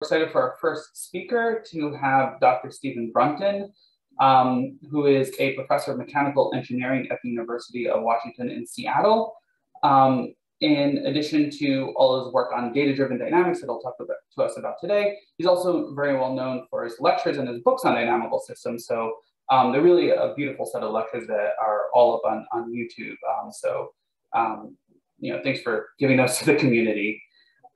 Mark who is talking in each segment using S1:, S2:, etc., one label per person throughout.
S1: excited for our first speaker to have Dr. Steven Brunton, um, who is a professor of mechanical engineering at the University of Washington in Seattle. Um, in addition to all his work on data-driven dynamics that he'll talk about, to us about today, he's also very well known for his lectures and his books on dynamical systems. So um, they're really a beautiful set of lectures that are all up on, on YouTube. Um, so, um, you know, thanks for giving those to the community.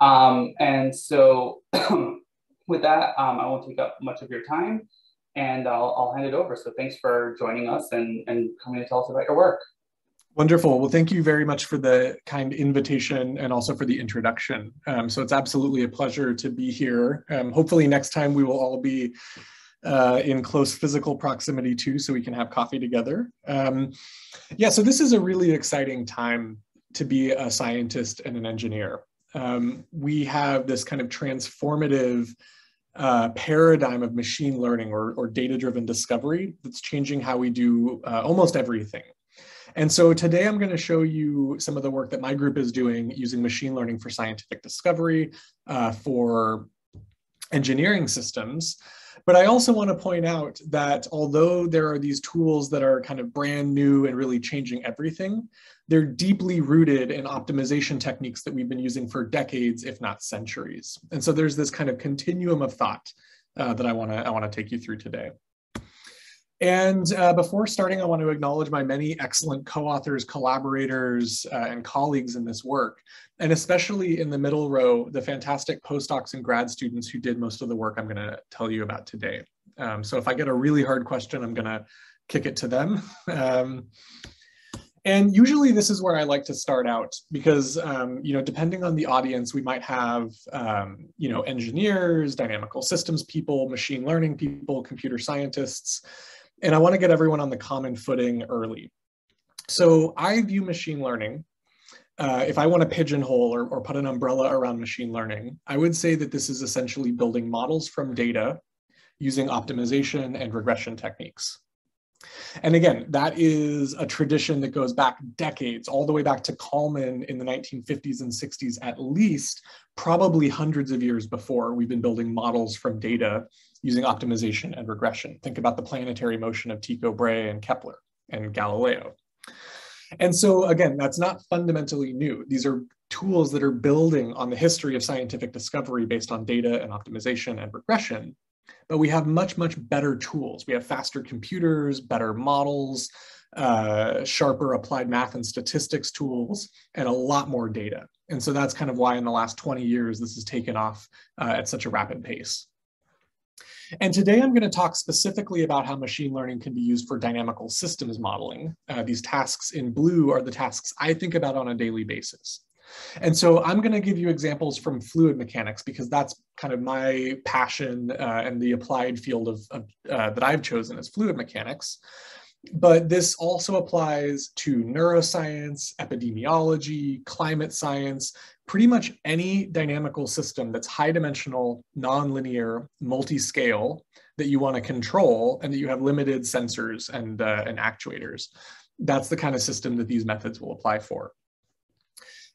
S1: Um, and so with that, um, I won't take up much of your time and I'll, I'll hand it over. So thanks for joining us and, and coming to tell us about your work.
S2: Wonderful. Well, thank you very much for the kind invitation and also for the introduction. Um, so it's absolutely a pleasure to be here. Um, hopefully next time we will all be uh, in close physical proximity too, so we can have coffee together. Um, yeah, so this is a really exciting time to be a scientist and an engineer um, we have this kind of transformative uh, paradigm of machine learning or, or data-driven discovery that's changing how we do uh, almost everything. And so today I'm going to show you some of the work that my group is doing using machine learning for scientific discovery, uh, for engineering systems. But I also want to point out that although there are these tools that are kind of brand new and really changing everything, they're deeply rooted in optimization techniques that we've been using for decades, if not centuries. And so there's this kind of continuum of thought uh, that I want to I want to take you through today. And uh, before starting, I want to acknowledge my many excellent co-authors, collaborators, uh, and colleagues in this work, and especially in the middle row, the fantastic postdocs and grad students who did most of the work I'm going to tell you about today. Um, so if I get a really hard question, I'm going to kick it to them. Um, and usually this is where I like to start out because, um, you know, depending on the audience, we might have, um, you know, engineers, dynamical systems people, machine learning people, computer scientists, and I want to get everyone on the common footing early. So I view machine learning, uh, if I want to pigeonhole or, or put an umbrella around machine learning, I would say that this is essentially building models from data using optimization and regression techniques. And again, that is a tradition that goes back decades, all the way back to Kalman in the 1950s and 60s at least, probably hundreds of years before we've been building models from data using optimization and regression. Think about the planetary motion of Tycho Brahe and Kepler and Galileo. And so again, that's not fundamentally new. These are tools that are building on the history of scientific discovery based on data and optimization and regression but we have much, much better tools. We have faster computers, better models, uh, sharper applied math and statistics tools, and a lot more data. And so that's kind of why in the last 20 years, this has taken off uh, at such a rapid pace. And today I'm going to talk specifically about how machine learning can be used for dynamical systems modeling. Uh, these tasks in blue are the tasks I think about on a daily basis. And so I'm going to give you examples from fluid mechanics because that's kind of my passion uh, and the applied field of, of uh, that I've chosen as fluid mechanics. But this also applies to neuroscience, epidemiology, climate science, pretty much any dynamical system that's high dimensional, nonlinear, multi-scale that you want to control and that you have limited sensors and, uh, and actuators. That's the kind of system that these methods will apply for.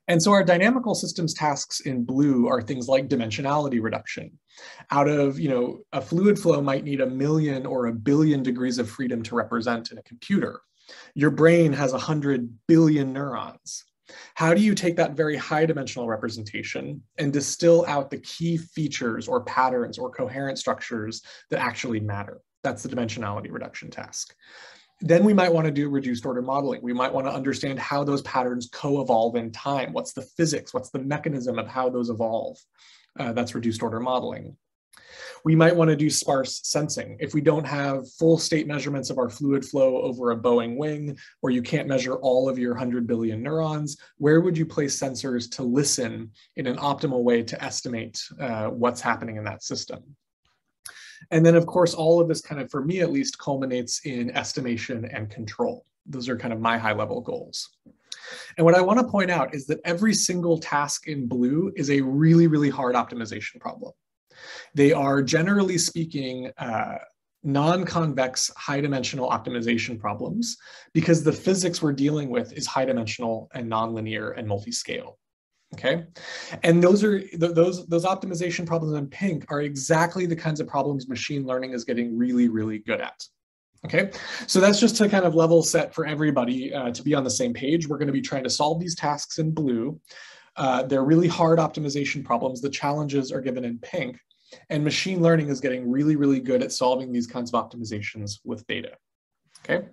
S2: And so our dynamical systems tasks in blue are things like dimensionality reduction. Out of, you know, a fluid flow might need a million or a billion degrees of freedom to represent in a computer. Your brain has 100 billion neurons. How do you take that very high dimensional representation and distill out the key features or patterns or coherent structures that actually matter? That's the dimensionality reduction task. Then we might want to do reduced order modeling. We might want to understand how those patterns co-evolve in time. What's the physics? What's the mechanism of how those evolve? Uh, that's reduced order modeling. We might want to do sparse sensing. If we don't have full state measurements of our fluid flow over a Boeing wing, or you can't measure all of your 100 billion neurons, where would you place sensors to listen in an optimal way to estimate uh, what's happening in that system? And then of course, all of this kind of, for me at least, culminates in estimation and control. Those are kind of my high level goals. And what I wanna point out is that every single task in blue is a really, really hard optimization problem. They are generally speaking, uh, non-convex high-dimensional optimization problems because the physics we're dealing with is high-dimensional and nonlinear and multi-scale. Okay? And those are those those optimization problems in pink are exactly the kinds of problems machine learning is getting really really good at. Okay, so that's just to kind of level set for everybody uh, to be on the same page. We're going to be trying to solve these tasks in blue. Uh, they're really hard optimization problems. The challenges are given in pink. And machine learning is getting really, really good at solving these kinds of optimizations with data. Okay.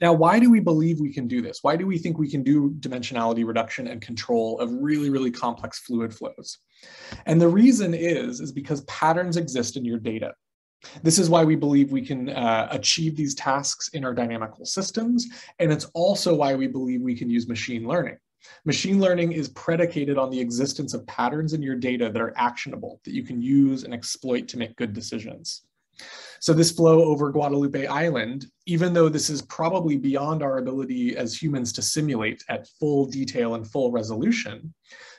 S2: Now, why do we believe we can do this? Why do we think we can do dimensionality reduction and control of really, really complex fluid flows? And the reason is, is because patterns exist in your data. This is why we believe we can uh, achieve these tasks in our dynamical systems. And it's also why we believe we can use machine learning. Machine learning is predicated on the existence of patterns in your data that are actionable, that you can use and exploit to make good decisions. So this flow over Guadalupe Island, even though this is probably beyond our ability as humans to simulate at full detail and full resolution,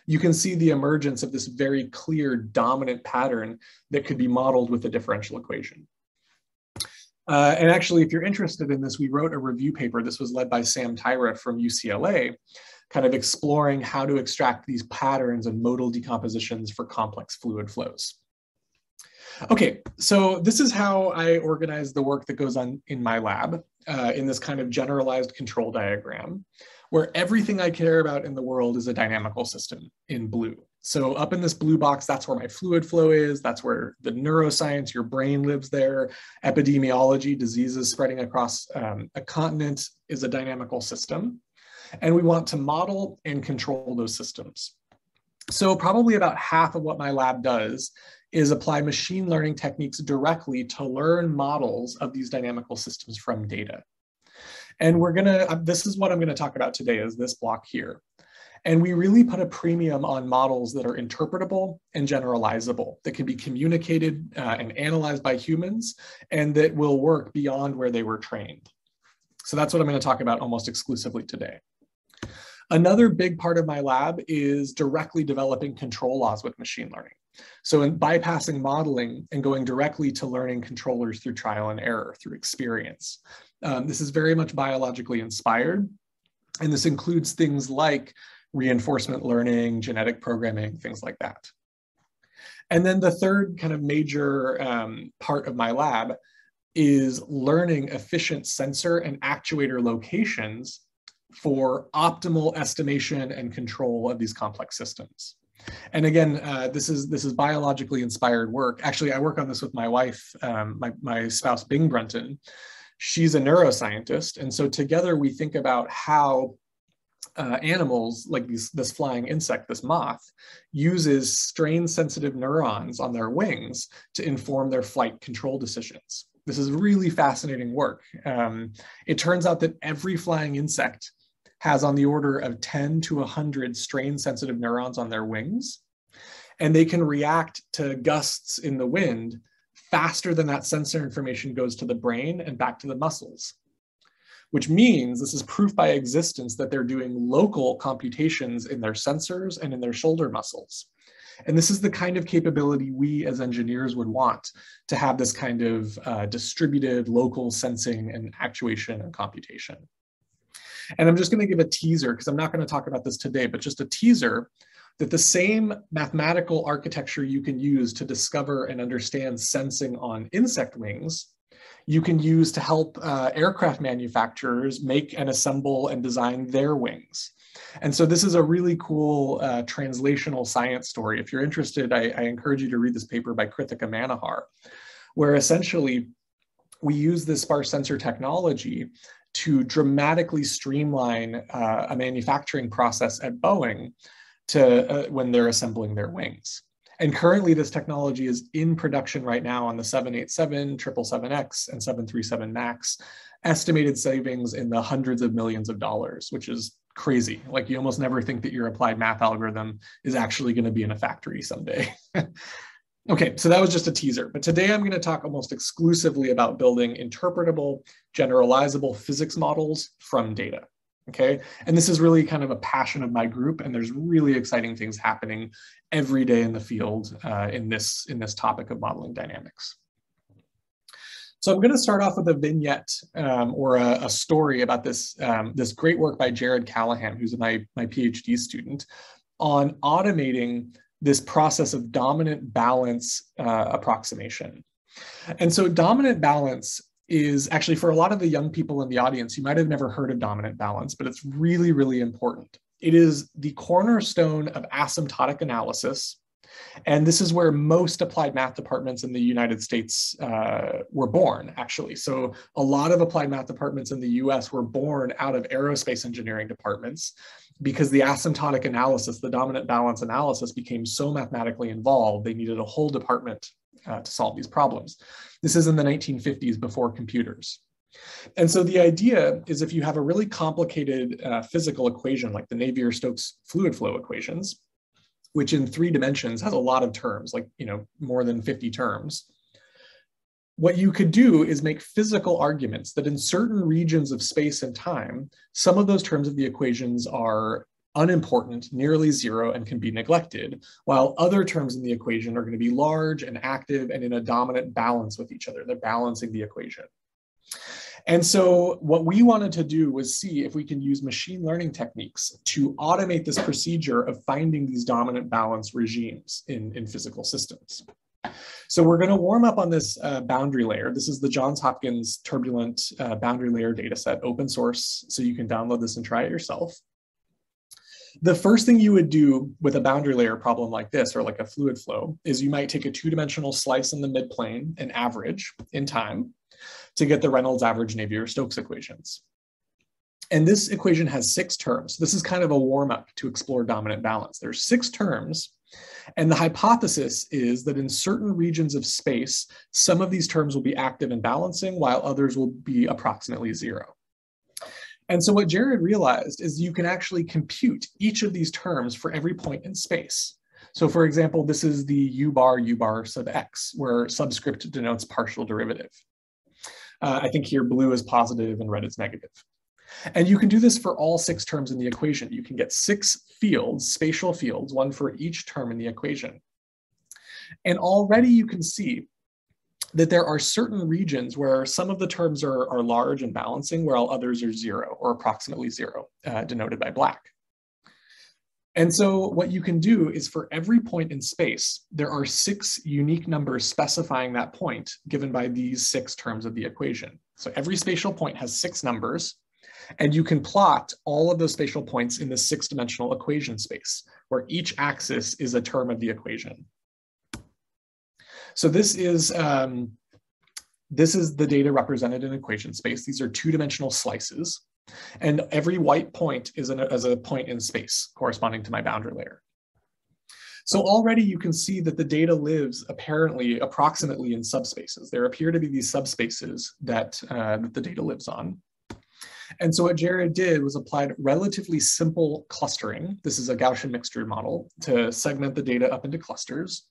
S2: you can see the emergence of this very clear dominant pattern that could be modeled with a differential equation. Uh, and actually, if you're interested in this, we wrote a review paper. This was led by Sam Taira from UCLA, kind of exploring how to extract these patterns and modal decompositions for complex fluid flows. Okay, so this is how I organize the work that goes on in my lab uh, in this kind of generalized control diagram, where everything I care about in the world is a dynamical system in blue. So up in this blue box, that's where my fluid flow is. That's where the neuroscience, your brain lives there. Epidemiology, diseases spreading across um, a continent is a dynamical system. And we want to model and control those systems. So probably about half of what my lab does is apply machine learning techniques directly to learn models of these dynamical systems from data. And we're gonna, uh, this is what I'm gonna talk about today is this block here. And we really put a premium on models that are interpretable and generalizable, that can be communicated uh, and analyzed by humans, and that will work beyond where they were trained. So that's what I'm gonna talk about almost exclusively today. Another big part of my lab is directly developing control laws with machine learning. So in bypassing modeling and going directly to learning controllers through trial and error, through experience. Um, this is very much biologically inspired. And this includes things like reinforcement learning, genetic programming, things like that. And then the third kind of major um, part of my lab is learning efficient sensor and actuator locations for optimal estimation and control of these complex systems. And again, uh, this is this is biologically inspired work. Actually, I work on this with my wife, um, my, my spouse, Bing Brunton. She's a neuroscientist. And so together we think about how uh, animals like these, this flying insect, this moth, uses strain sensitive neurons on their wings to inform their flight control decisions. This is really fascinating work. Um, it turns out that every flying insect has on the order of 10 to 100 strain sensitive neurons on their wings. And they can react to gusts in the wind faster than that sensor information goes to the brain and back to the muscles. Which means this is proof by existence that they're doing local computations in their sensors and in their shoulder muscles. And this is the kind of capability we as engineers would want to have this kind of uh, distributed local sensing and actuation and computation. And I'm just going to give a teaser because I'm not going to talk about this today, but just a teaser that the same mathematical architecture you can use to discover and understand sensing on insect wings, you can use to help uh, aircraft manufacturers make and assemble and design their wings. And so this is a really cool uh, translational science story. If you're interested, I, I encourage you to read this paper by Krithika Manohar, where essentially we use this sparse sensor technology to dramatically streamline uh, a manufacturing process at Boeing to uh, when they're assembling their wings. And currently this technology is in production right now on the 787, 777X, and 737 MAX, estimated savings in the hundreds of millions of dollars, which is crazy. Like you almost never think that your applied math algorithm is actually gonna be in a factory someday. Okay, so that was just a teaser, but today I'm going to talk almost exclusively about building interpretable, generalizable physics models from data. Okay, and this is really kind of a passion of my group, and there's really exciting things happening every day in the field uh, in this in this topic of modeling dynamics. So I'm going to start off with a vignette um, or a, a, story about this um, this great work by Jared Callaham, who's my my PhD student, on automating this process of dominant balance uh, approximation. And so dominant balance is actually for a lot of the young people in the audience, you might have never heard of dominant balance, but it's really, really important. It is the cornerstone of asymptotic analysis. And this is where most applied math departments in the United States uh, were born, actually. So a lot of applied math departments in the US were born out of aerospace engineering departments because the asymptotic analysis, the dominant balance analysis became so mathematically involved, they needed a whole department uh, to solve these problems. This is in the 1950s before computers. And so the idea is if you have a really complicated uh, physical equation like the Navier-Stokes fluid flow equations, which in three dimensions has a lot of terms, like you know more than 50 terms, what you could do is make physical arguments that in certain regions of space and time, some of those terms of the equations are unimportant, nearly zero, and can be neglected, while other terms in the equation are going to be large and active and in a dominant balance with each other. They're balancing the equation. And so what we wanted to do was see if we can use machine learning techniques to automate this procedure of finding these dominant balance regimes in, in physical systems. So we're going to warm up on this uh, boundary layer. This is the Johns Hopkins turbulent uh, boundary layer dataset, open source, so you can download this and try it yourself. The first thing you would do with a boundary layer problem like this, or like a fluid flow, is you might take a two-dimensional slice in the midplane and average in time to get the Reynolds average Navier-Stokes equations. And this equation has six terms. This is kind of a warm-up to explore dominant balance. There's six terms, and the hypothesis is that in certain regions of space, some of these terms will be active and balancing, while others will be approximately zero. And so what Jared realized is you can actually compute each of these terms for every point in space. So for example, this is the u bar u bar sub x, where subscript denotes partial derivative. Uh, I think here blue is positive and red is negative. And you can do this for all six terms in the equation. You can get six fields, spatial fields, one for each term in the equation. And already you can see that there are certain regions where some of the terms are, are large and balancing, while others are zero or approximately zero, uh, denoted by black. And so what you can do is for every point in space, there are six unique numbers specifying that point given by these six terms of the equation. So every spatial point has six numbers, and you can plot all of those spatial points in the six dimensional equation space, where each axis is a term of the equation. So this is, um, this is the data represented in equation space. These are two-dimensional slices. And every white point is, an, is a point in space corresponding to my boundary layer. So already you can see that the data lives apparently approximately in subspaces. There appear to be these subspaces that, uh, that the data lives on. And so what Jared did was applied relatively simple clustering. This is a Gaussian mixture model to segment the data up into clusters.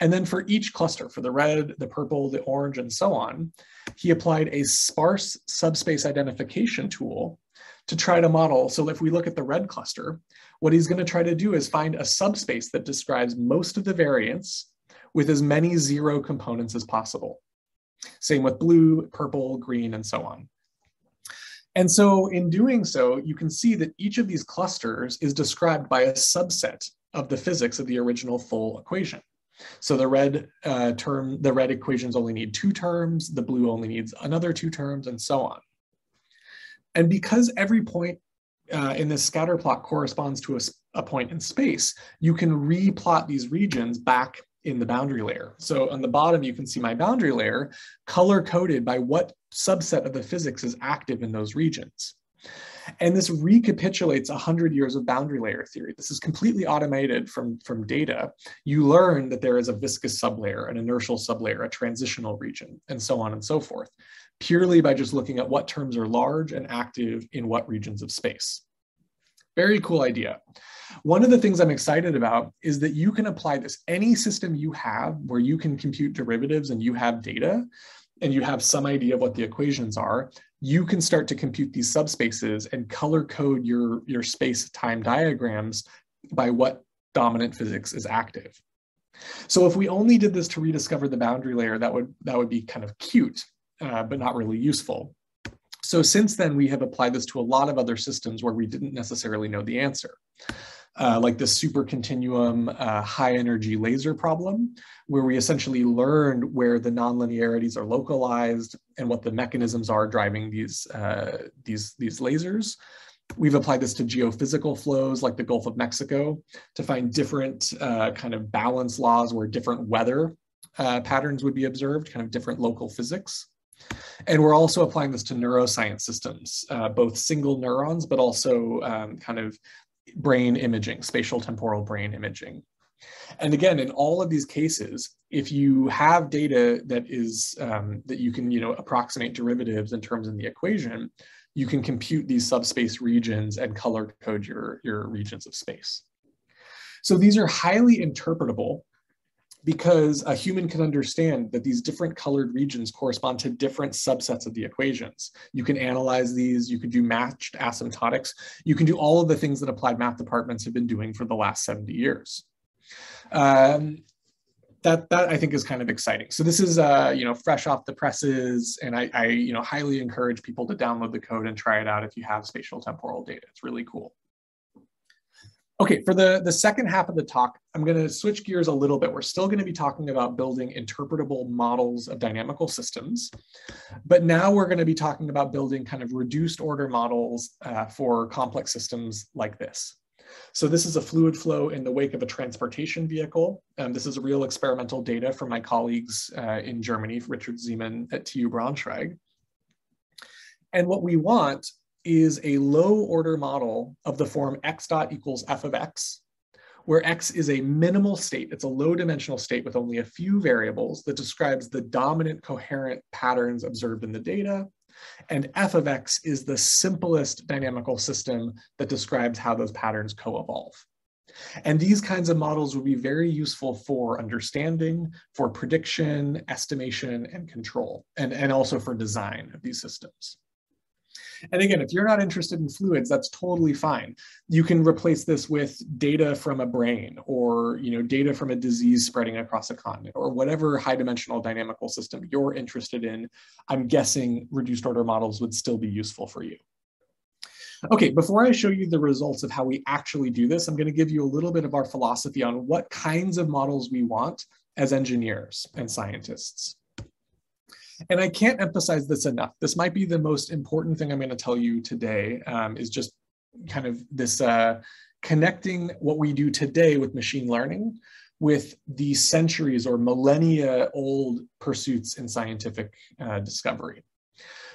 S2: And then for each cluster, for the red, the purple, the orange, and so on, he applied a sparse subspace identification tool to try to model. So if we look at the red cluster, what he's going to try to do is find a subspace that describes most of the variance with as many zero components as possible. Same with blue, purple, green, and so on. And so in doing so, you can see that each of these clusters is described by a subset of the physics of the original full equation. So the red uh, term, the red equations only need two terms, the blue only needs another two terms, and so on. And because every point uh, in this scatter plot corresponds to a, a point in space, you can replot these regions back in the boundary layer. So on the bottom, you can see my boundary layer color coded by what subset of the physics is active in those regions. And this recapitulates 100 years of boundary layer theory. This is completely automated from, from data. You learn that there is a viscous sublayer, an inertial sublayer, a transitional region, and so on and so forth, purely by just looking at what terms are large and active in what regions of space. Very cool idea. One of the things I'm excited about is that you can apply this any system you have where you can compute derivatives and you have data and you have some idea of what the equations are, you can start to compute these subspaces and color code your, your space-time diagrams by what dominant physics is active. So if we only did this to rediscover the boundary layer, that would, that would be kind of cute, uh, but not really useful. So since then, we have applied this to a lot of other systems where we didn't necessarily know the answer. Uh, like the super continuum uh, high energy laser problem, where we essentially learned where the nonlinearities are localized and what the mechanisms are driving these, uh, these, these lasers. We've applied this to geophysical flows like the Gulf of Mexico to find different uh, kind of balance laws where different weather uh, patterns would be observed, kind of different local physics. And we're also applying this to neuroscience systems, uh, both single neurons, but also um, kind of brain imaging, spatial temporal brain imaging. And again, in all of these cases, if you have data that is um, that you can you know approximate derivatives in terms of the equation, you can compute these subspace regions and color code your, your regions of space. So these are highly interpretable because a human can understand that these different colored regions correspond to different subsets of the equations. You can analyze these, you can do matched asymptotics, you can do all of the things that applied math departments have been doing for the last 70 years. Um, that, that I think is kind of exciting. So this is, uh, you know, fresh off the presses, and I, I, you know, highly encourage people to download the code and try it out if you have spatial temporal data. It's really cool. Okay, for the, the second half of the talk, I'm going to switch gears a little bit. We're still going to be talking about building interpretable models of dynamical systems, but now we're going to be talking about building kind of reduced order models uh, for complex systems like this. So this is a fluid flow in the wake of a transportation vehicle. Um, this is real experimental data from my colleagues uh, in Germany, Richard Semaan at TU Braunschweig. And what we want is a low order model of the form x dot equals f of x, where x is a minimal state. It's a low dimensional state with only a few variables that describes the dominant coherent patterns observed in the data. And f of x is the simplest dynamical system that describes how those patterns co-evolve. And these kinds of models would be very useful for understanding, for prediction, estimation, and control, and, and also for design of these systems. And again, if you're not interested in fluids, that's totally fine. You can replace this with data from a brain or you know, data from a disease spreading across a continent or whatever high dimensional dynamical system you're interested in. I'm guessing reduced order models would still be useful for you. Okay, before I show you the results of how we actually do this, I'm going to give you a little bit of our philosophy on what kinds of models we want as engineers and scientists. And I can't emphasize this enough. This might be the most important thing I'm going to tell you today um, is just kind of this uh, connecting what we do today with machine learning with the centuries or millennia old pursuits in scientific uh, discovery.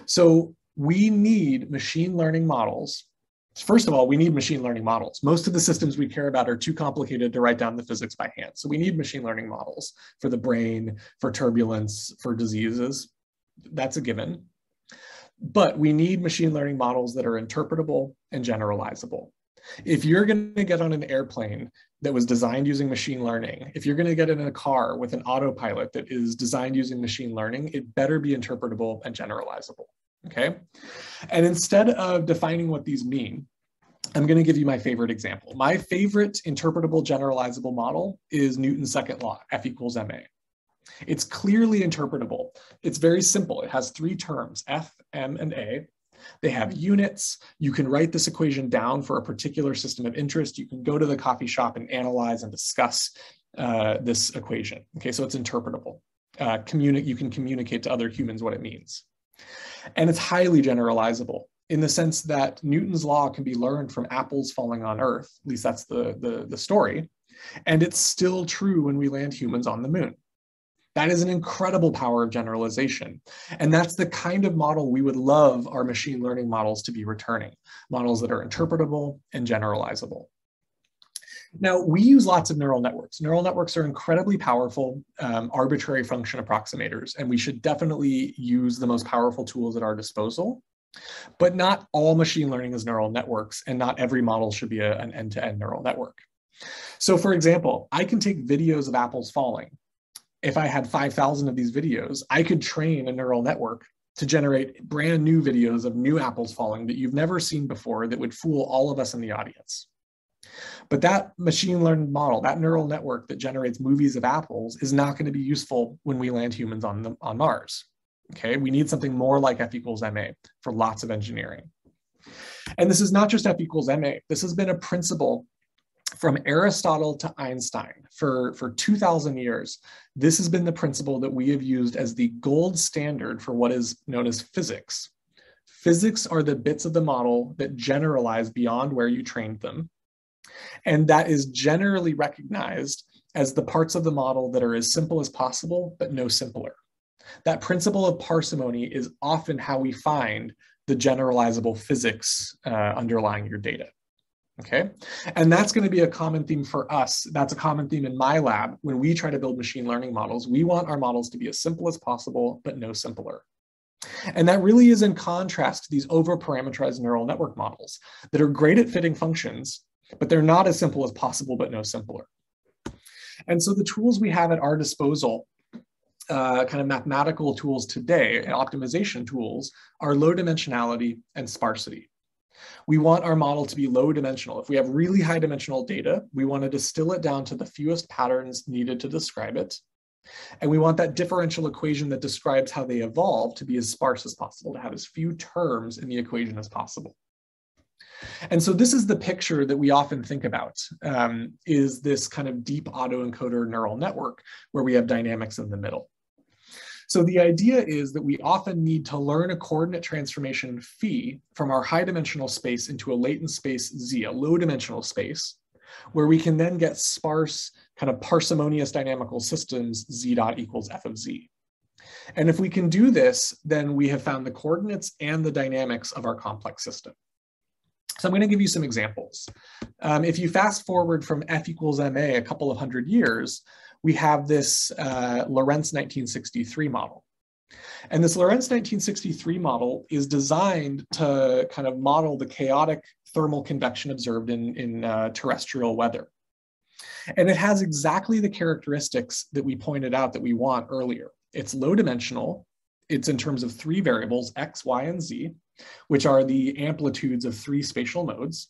S2: So we need machine learning models First of all, we need machine learning models. Most of the systems we care about are too complicated to write down the physics by hand. So we need machine learning models for the brain, for turbulence, for diseases. That's a given. But we need machine learning models that are interpretable and generalizable. If you're going to get on an airplane that was designed using machine learning, if you're going to get in a car with an autopilot that is designed using machine learning, it better be interpretable and generalizable okay? And instead of defining what these mean, I'm going to give you my favorite example. My favorite interpretable generalizable model is Newton's second law, F equals ma. It's clearly interpretable. It's very simple. It has three terms, F, M, and A. They have units. You can write this equation down for a particular system of interest. You can go to the coffee shop and analyze and discuss uh, this equation. Okay, so it's interpretable. Uh, you can communicate to other humans what it means. And it's highly generalizable in the sense that Newton's law can be learned from apples falling on Earth. At least that's the, the, the story. And it's still true when we land humans on the moon. That is an incredible power of generalization. And that's the kind of model we would love our machine learning models to be returning, models that are interpretable and generalizable. Now, we use lots of neural networks. Neural networks are incredibly powerful um, arbitrary function approximators, and we should definitely use the most powerful tools at our disposal. But not all machine learning is neural networks, and not every model should be a, an end-to-end -end neural network. So for example, I can take videos of apples falling. If I had 5,000 of these videos, I could train a neural network to generate brand new videos of new apples falling that you've never seen before that would fool all of us in the audience. But that machine learned model, that neural network that generates movies of apples is not going to be useful when we land humans on, the, on Mars. Okay, we need something more like F equals MA for lots of engineering. And this is not just F equals MA. This has been a principle from Aristotle to Einstein for, for 2000 years, this has been the principle that we have used as the gold standard for what is known as physics. Physics are the bits of the model that generalize beyond where you trained them. And that is generally recognized as the parts of the model that are as simple as possible, but no simpler. That principle of parsimony is often how we find the generalizable physics uh, underlying your data. Okay, and that's going to be a common theme for us. That's a common theme in my lab when we try to build machine learning models. We want our models to be as simple as possible, but no simpler. And that really is in contrast to these over-parameterized neural network models that are great at fitting functions, but they're not as simple as possible, but no simpler. And so the tools we have at our disposal, uh, kind of mathematical tools today, optimization tools, are low dimensionality and sparsity. We want our model to be low dimensional. If we have really high dimensional data, we want to distill it down to the fewest patterns needed to describe it. And we want that differential equation that describes how they evolve to be as sparse as possible, to have as few terms in the equation as possible. And so this is the picture that we often think about, um, is this kind of deep autoencoder neural network where we have dynamics in the middle. So the idea is that we often need to learn a coordinate transformation phi from our high dimensional space into a latent space z, a low dimensional space, where we can then get sparse kind of parsimonious dynamical systems z dot equals f of z. And if we can do this, then we have found the coordinates and the dynamics of our complex system. So I'm going to give you some examples. Um, if you fast forward from F equals ma a couple of hundred years, we have this uh, Lorenz 1963 model. And this Lorenz 1963 model is designed to kind of model the chaotic thermal convection observed in, in uh, terrestrial weather. And it has exactly the characteristics that we pointed out that we want earlier. It's low dimensional. It's in terms of three variables, x, y, and z which are the amplitudes of three spatial modes.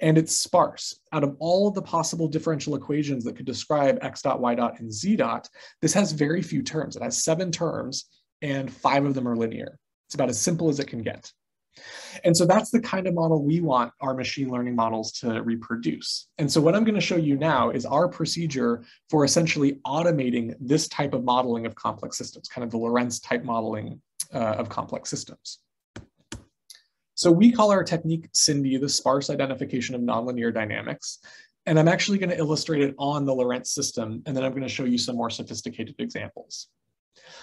S2: And it's sparse. Out of all of the possible differential equations that could describe x dot, y dot, and z dot, this has very few terms. It has seven terms, and five of them are linear. It's about as simple as it can get. And so that's the kind of model we want our machine learning models to reproduce. And so what I'm going to show you now is our procedure for essentially automating this type of modeling of complex systems, kind of the Lorenz type modeling uh, of complex systems. So we call our technique SINDy the sparse identification of nonlinear dynamics. And I'm actually going to illustrate it on the Lorenz system, and then I'm going to show you some more sophisticated examples.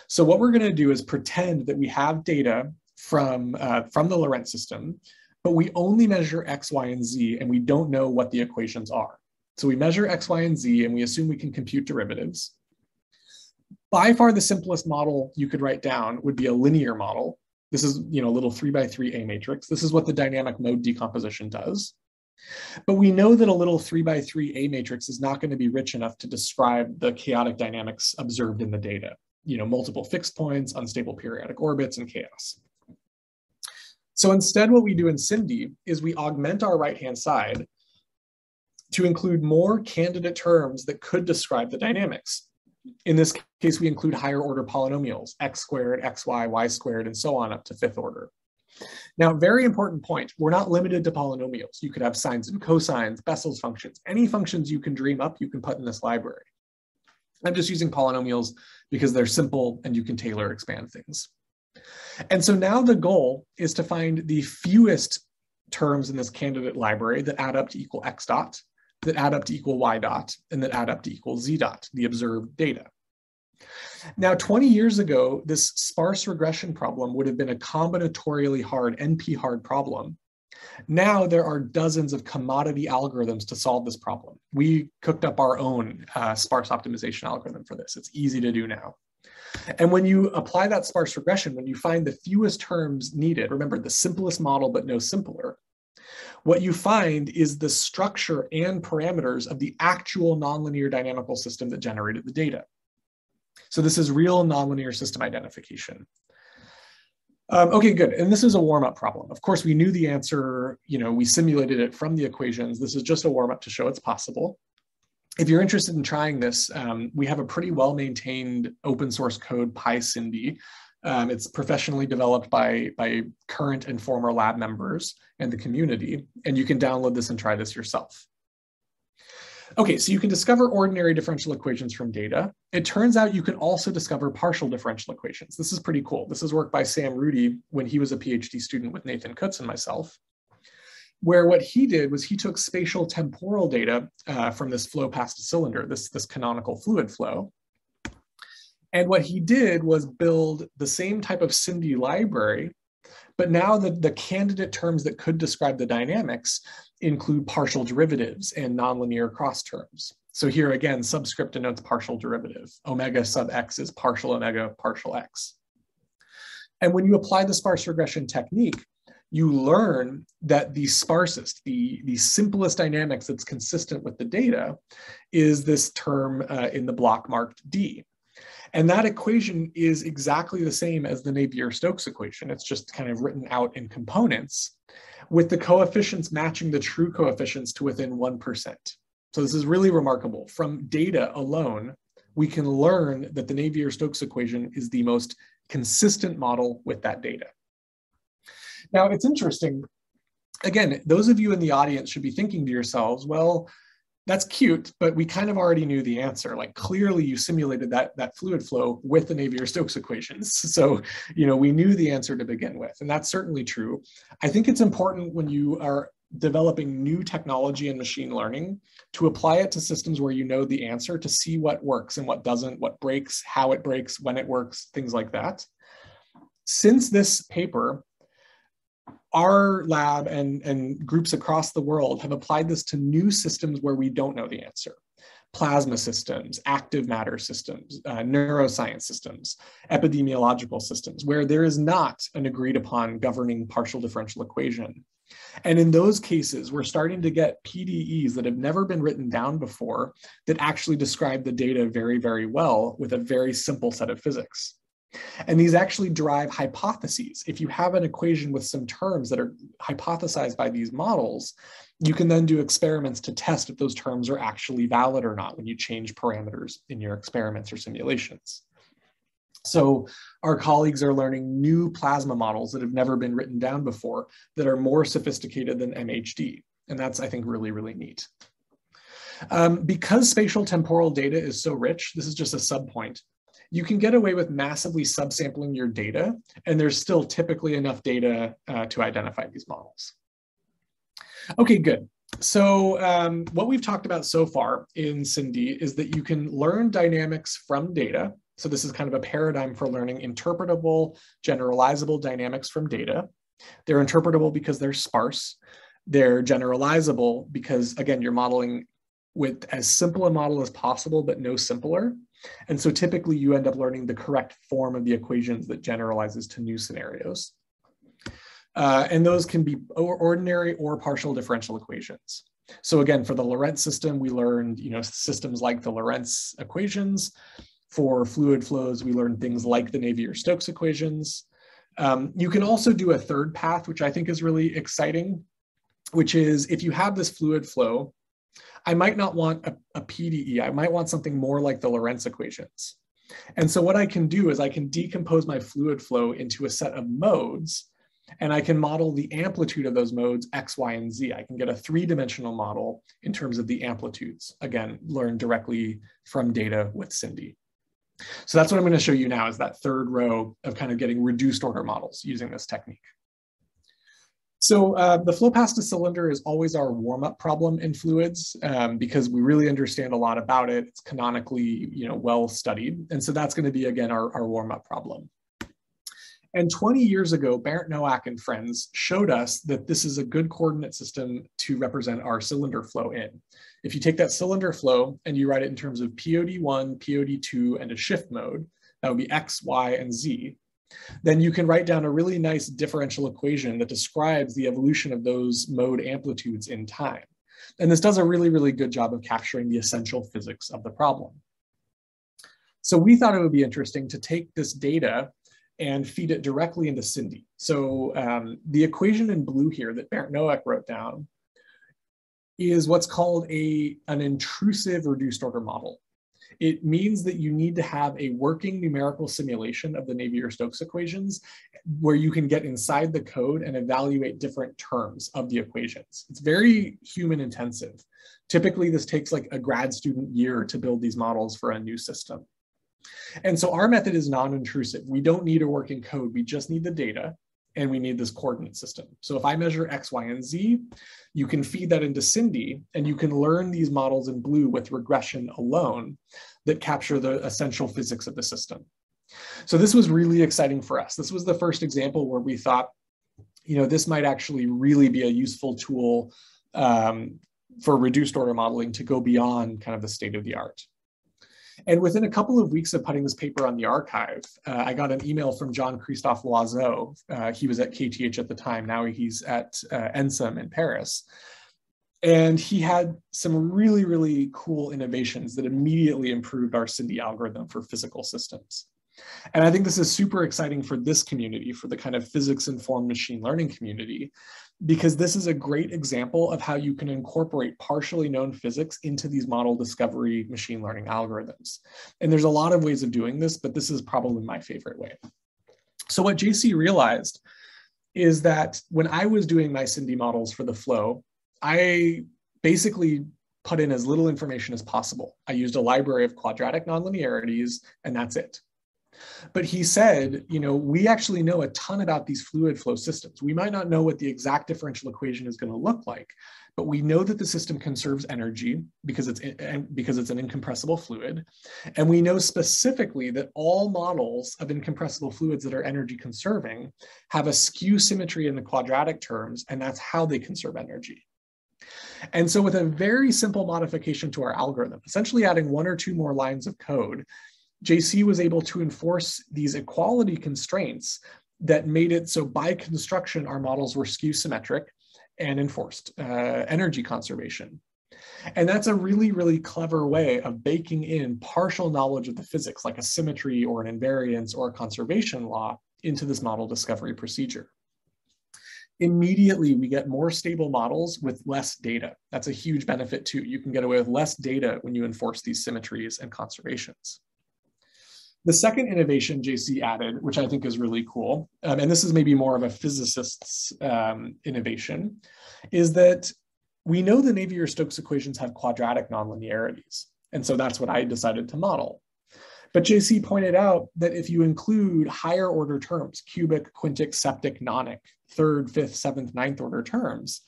S2: So what we're going to do is pretend that we have data from, uh, from the Lorenz system, but we only measure x, y, and z, and we don't know what the equations are. So we measure x, y, and z, and we assume we can compute derivatives. By far the simplest model you could write down would be a linear model, this is, you know, a little three by three A matrix. This is what the dynamic mode decomposition does. But we know that a little three by three A matrix is not going to be rich enough to describe the chaotic dynamics observed in the data. You know, multiple fixed points, unstable periodic orbits, and chaos. So instead, what we do in SINDy is we augment our right-hand side to include more candidate terms that could describe the dynamics. In this case, we include higher order polynomials, x squared, xy, y squared, and so on up to fifth order. Now, very important point, we're not limited to polynomials. You could have sines and cosines, Bessel's functions, any functions you can dream up, you can put in this library. I'm just using polynomials because they're simple and you can Taylor expand things. And so now the goal is to find the fewest terms in this candidate library that add up to equal x dot that add up to equal y dot and that add up to equal z dot, the observed data. Now, 20 years ago, this sparse regression problem would have been a combinatorially hard, NP hard problem. Now there are dozens of commodity algorithms to solve this problem. We cooked up our own uh, sparse optimization algorithm for this. It's easy to do now. And when you apply that sparse regression, when you find the fewest terms needed, remember the simplest model, but no simpler, what you find is the structure and parameters of the actual nonlinear dynamical system that generated the data. So this is real nonlinear system identification. Um, okay, good. And this is a warm-up problem. Of course, we knew the answer, you know, we simulated it from the equations. This is just a warm-up to show it's possible. If you're interested in trying this, um, we have a pretty well-maintained open source code PySINDy um, it's professionally developed by, by current and former lab members and the community, and you can download this and try this yourself. Okay, so you can discover ordinary differential equations from data. It turns out you can also discover partial differential equations. This is pretty cool. This is work by Sam Rudy when he was a PhD student with Nathan Kutz and myself, where what he did was he took spatial temporal data uh, from this flow past a cylinder, this, this canonical fluid flow. And what he did was build the same type of SINDy library but now the, the candidate terms that could describe the dynamics include partial derivatives and nonlinear cross terms. So here again, subscript denotes partial derivative. Omega sub x is partial omega partial x. And when you apply the sparse regression technique, you learn that the sparsest, the, the simplest dynamics that's consistent with the data is this term uh, in the block marked D. And that equation is exactly the same as the Navier-Stokes equation. It's just kind of written out in components with the coefficients matching the true coefficients to within 1%. So this is really remarkable. From data alone, we can learn that the Navier-Stokes equation is the most consistent model with that data. Now, it's interesting. Again, those of you in the audience should be thinking to yourselves, well, that's cute, but we kind of already knew the answer. Like clearly you simulated that, that fluid flow with the Navier-Stokes equations. So, you know, we knew the answer to begin with, and that's certainly true. I think it's important when you are developing new technology and machine learning to apply it to systems where you know the answer to see what works and what doesn't, what breaks, how it breaks, when it works, things like that. Since this paper, our lab and, and groups across the world have applied this to new systems where we don't know the answer. Plasma systems, active matter systems, uh, neuroscience systems, epidemiological systems, where there is not an agreed upon governing partial differential equation. And in those cases, we're starting to get PDEs that have never been written down before that actually describe the data very, very well with a very simple set of physics. And these actually drive hypotheses. If you have an equation with some terms that are hypothesized by these models, you can then do experiments to test if those terms are actually valid or not when you change parameters in your experiments or simulations. So our colleagues are learning new plasma models that have never been written down before that are more sophisticated than MHD. And that's, I think, really, really neat. Um, because spatial temporal data is so rich, this is just a subpoint, you can get away with massively subsampling your data, and there's still typically enough data uh, to identify these models. Okay, good. So um, what we've talked about so far in SINDy is that you can learn dynamics from data. So this is kind of a paradigm for learning interpretable, generalizable dynamics from data. They're interpretable because they're sparse. They're generalizable because, again, you're modeling with as simple a model as possible, but no simpler. And so typically you end up learning the correct form of the equations that generalizes to new scenarios. Uh, and those can be ordinary or partial differential equations. So again, for the Lorenz system, we learned you know, systems like the Lorenz equations. For fluid flows, we learned things like the Navier-Stokes equations. Um, you can also do a third path, which I think is really exciting, which is if you have this fluid flow, I might not want a, a PDE. I might want something more like the Lorenz equations. And so what I can do is I can decompose my fluid flow into a set of modes and I can model the amplitude of those modes, X, Y, and Z. I can get a three-dimensional model in terms of the amplitudes. Again, learned directly from data with SINDy. So that's what I'm gonna show you now is that third row of kind of getting reduced order models using this technique. So uh, the flow past a cylinder is always our warm-up problem in fluids um, because we really understand a lot about it. It's canonically, you know, well studied. And so that's gonna be, again, our, our warm-up problem. And 20 years ago, Bernd Noack and friends showed us that this is a good coordinate system to represent our cylinder flow in. If you take that cylinder flow and you write it in terms of POD1, POD2, and a shift mode, that would be X, Y, and Z, then you can write down a really nice differential equation that describes the evolution of those mode amplitudes in time. And this does a really, really good job of capturing the essential physics of the problem. So we thought it would be interesting to take this data and feed it directly into SINDy. So um, the equation in blue here that Bernd Noack wrote down is what's called a, an intrusive reduced order model. It means that you need to have a working numerical simulation of the Navier-Stokes equations where you can get inside the code and evaluate different terms of the equations. It's very human intensive. Typically, this takes like a grad student year to build these models for a new system. And so our method is non-intrusive. We don't need a working code. We just need the data and we need this coordinate system. So if I measure X, Y, and Z, you can feed that into SINDy and you can learn these models in blue with regression alone that capture the essential physics of the system. So this was really exciting for us. This was the first example where we thought, you know, this might actually really be a useful tool um, for reduced order modeling to go beyond kind of the state of the art. And within a couple of weeks of putting this paper on the arXiv, uh, I got an email from John Christophe Loiseau. Uh, he was at KTH at the time. Now he's at uh, ENSAM in Paris. And he had some really, really cool innovations that immediately improved our SINDy algorithm for physical systems. And I think this is super exciting for this community, for the kind of physics informed machine learning community, because this is a great example of how you can incorporate partially known physics into these model discovery machine learning algorithms. And there's a lot of ways of doing this, but this is probably my favorite way. So what JC realized is that when I was doing my SINDy models for the flow, I basically put in as little information as possible. I used a library of quadratic nonlinearities, and that's it. But he said, you know, we actually know a ton about these fluid flow systems. We might not know what the exact differential equation is going to look like, but we know that the system conserves energy because it's because it's an incompressible fluid. And we know specifically that all models of incompressible fluids that are energy conserving have a skew symmetry in the quadratic terms, and that's how they conserve energy. And so with a very simple modification to our algorithm, essentially adding one or two more lines of code, JC was able to enforce these equality constraints that made it so by construction, our models were skew symmetric and enforced uh, energy conservation. And that's a really, really clever way of baking in partial knowledge of the physics, like a symmetry or an invariance or a conservation law into this model discovery procedure. Immediately, we get more stable models with less data. That's a huge benefit too. You can get away with less data when you enforce these symmetries and conservations. The second innovation JC added, which I think is really cool, um, and this is maybe more of a physicist's um, innovation, is that we know the Navier-Stokes equations have quadratic nonlinearities. And so that's what I decided to model. But JC pointed out that if you include higher order terms, cubic, quintic, septic, nonic, third, fifth, seventh, ninth order terms,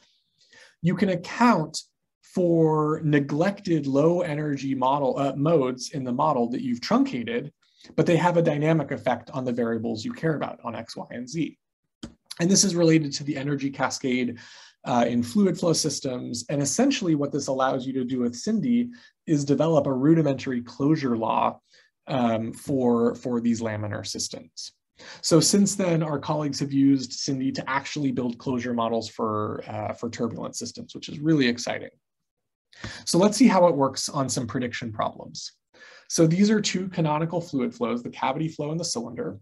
S2: you can account for neglected low energy model uh, modes in the model that you've truncated but they have a dynamic effect on the variables you care about on X, Y, and Z. And this is related to the energy cascade uh, in fluid flow systems. And essentially what this allows you to do with SINDy is develop a rudimentary closure law um, for, for these laminar systems. So since then, our colleagues have used SINDy to actually build closure models for, uh, for turbulent systems, which is really exciting. So let's see how it works on some prediction problems. So these are two canonical fluid flows, the cavity flow and the cylinder.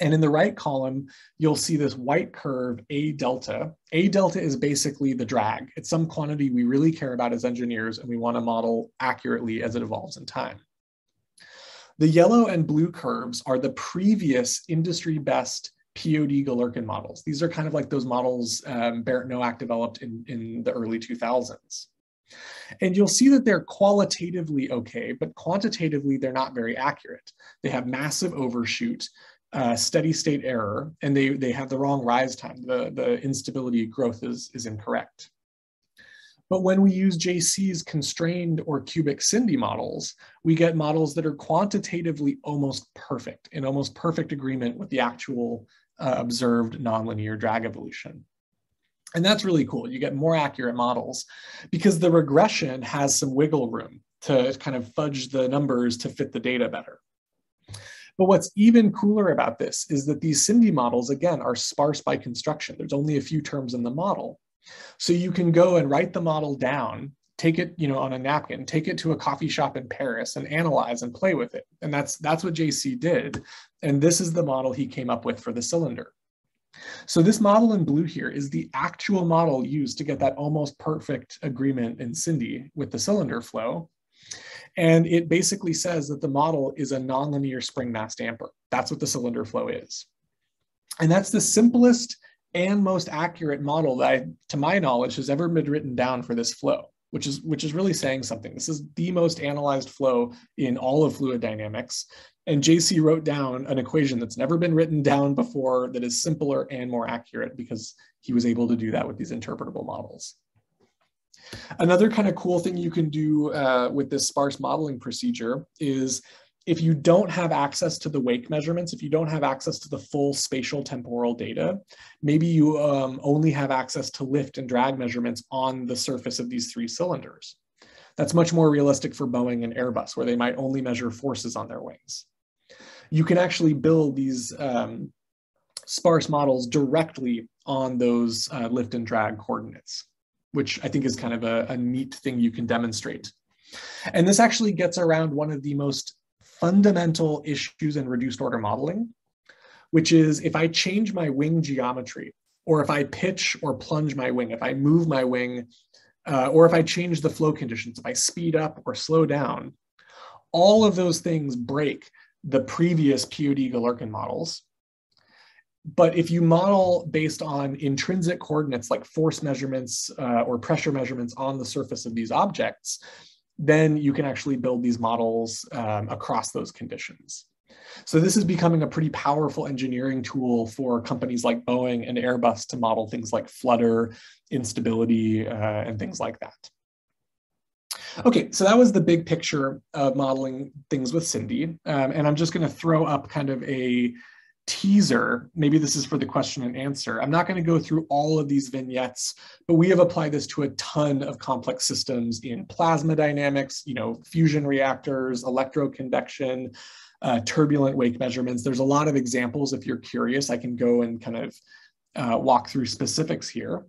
S2: And in the right column, you'll see this white curve, A delta. A delta is basically the drag. It's some quantity we really care about as engineers and we wanna model accurately as it evolves in time. The yellow and blue curves are the previous industry best POD Galerkin models. These are kind of like those models um, Bernd Noack developed in, in the early 2000s. And you'll see that they're qualitatively okay, but quantitatively, they're not very accurate. They have massive overshoot, uh, steady state error, and they, they have the wrong rise time. The, the instability growth is, is incorrect. But when we use JC's constrained or cubic SINDy models, we get models that are quantitatively almost perfect, in almost perfect agreement with the actual uh, observed nonlinear drag evolution. And that's really cool. You get more accurate models because the regression has some wiggle room to kind of fudge the numbers to fit the data better. But what's even cooler about this is that these SINDy models, again, are sparse by construction. There's only a few terms in the model. So you can go and write the model down, take it you know, on a napkin, take it to a coffee shop in Paris and analyze and play with it. And that's, that's what JC did. And this is the model he came up with for the cylinder. So this model in blue here is the actual model used to get that almost perfect agreement in SINDy with the cylinder flow. And it basically says that the model is a nonlinear spring mass damper. That's what the cylinder flow is. And that's the simplest and most accurate model that, I, to my knowledge, has ever been written down for this flow, which is which is really saying something. This is the most analyzed flow in all of fluid dynamics. And JC wrote down an equation that's never been written down before that is simpler and more accurate because he was able to do that with these interpretable models. Another kind of cool thing you can do uh, with this sparse modeling procedure is if you don't have access to the wake measurements, if you don't have access to the full spatial temporal data, maybe you um, only have access to lift and drag measurements on the surface of these three cylinders. That's much more realistic for Boeing and Airbus, where they might only measure forces on their wings. You can actually build these um, sparse models directly on those uh, lift and drag coordinates, which I think is kind of a, a neat thing you can demonstrate. And this actually gets around one of the most fundamental issues in reduced order modeling, which is if I change my wing geometry, or if I pitch or plunge my wing, if I move my wing, uh, or if I change the flow conditions, if I speed up or slow down, all of those things break the previous POD Galerkin models. But if you model based on intrinsic coordinates like force measurements uh, or pressure measurements on the surface of these objects, then you can actually build these models um, across those conditions. So this is becoming a pretty powerful engineering tool for companies like Boeing and Airbus to model things like flutter, instability, uh, and things like that. Okay, so that was the big picture of modeling things with SINDy. Um, and I'm just gonna throw up kind of a teaser, maybe this is for the question and answer. I'm not going to go through all of these vignettes, but we have applied this to a ton of complex systems in plasma dynamics, you know, fusion reactors, electroconvection, uh, turbulent wake measurements. There's a lot of examples. If you're curious, I can go and kind of uh, walk through specifics here.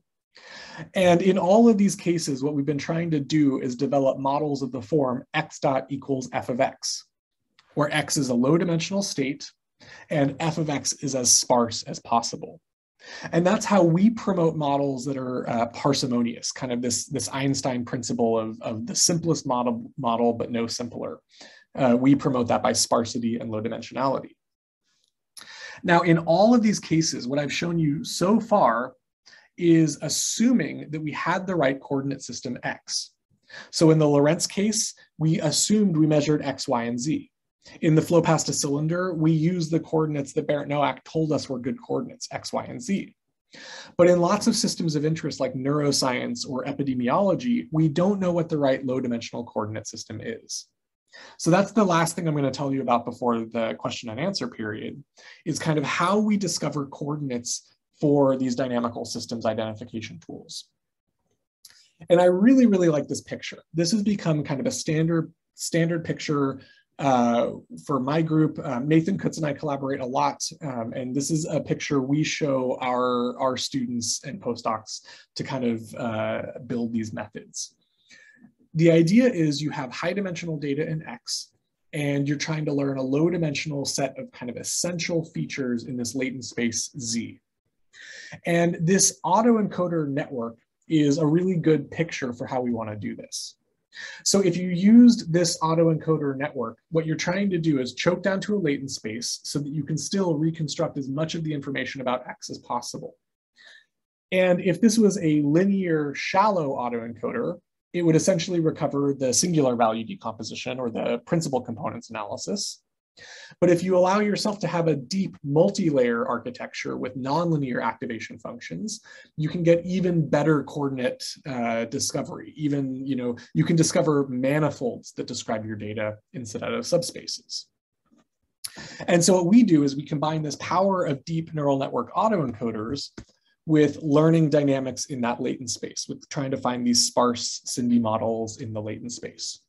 S2: And in all of these cases, what we've been trying to do is develop models of the form x dot equals f of x, where x is a low dimensional state and f of x is as sparse as possible. And that's how we promote models that are uh, parsimonious, kind of this, this Einstein principle of, of the simplest model, model, but no simpler. Uh, we promote that by sparsity and low dimensionality. Now, in all of these cases, what I've shown you so far is assuming that we had the right coordinate system x. So in the Lorenz case, we assumed we measured x, y, and z. In the flow past a cylinder, we use the coordinates that Bernd Noack told us were good coordinates, x, y, and z. But in lots of systems of interest like neuroscience or epidemiology, we don't know what the right low dimensional coordinate system is. So that's the last thing I'm going to tell you about before the question and answer period, is kind of how we discover coordinates for these dynamical systems identification tools. And I really, really like this picture. This has become kind of a standard, standard picture uh, for my group, um, Nathan Kutz and I collaborate a lot, um, and this is a picture we show our, our students and postdocs to kind of uh, build these methods. The idea is you have high dimensional data in X, and you're trying to learn a low dimensional set of kind of essential features in this latent space Z. And this autoencoder network is a really good picture for how we want to do this. So if you used this autoencoder network, what you're trying to do is choke down to a latent space so that you can still reconstruct as much of the information about X as possible. And if this was a linear shallow autoencoder, it would essentially recover the singular value decomposition or the principal components analysis. But if you allow yourself to have a deep multi-layer architecture with nonlinear activation functions, you can get even better coordinate uh, discovery. Even, you know, you can discover manifolds that describe your data instead of subspaces. And so what we do is we combine this power of deep neural network autoencoders with learning dynamics in that latent space, with trying to find these sparse SINDy models in the latent space.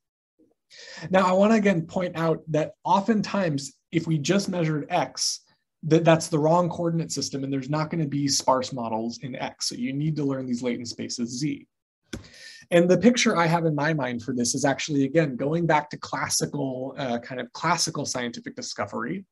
S2: Now, I want to again point out that oftentimes, if we just measured X, that that's the wrong coordinate system and there's not going to be sparse models in X. So you need to learn these latent spaces Z. And the picture I have in my mind for this is actually, again, going back to classical, uh, kind of classical scientific discovery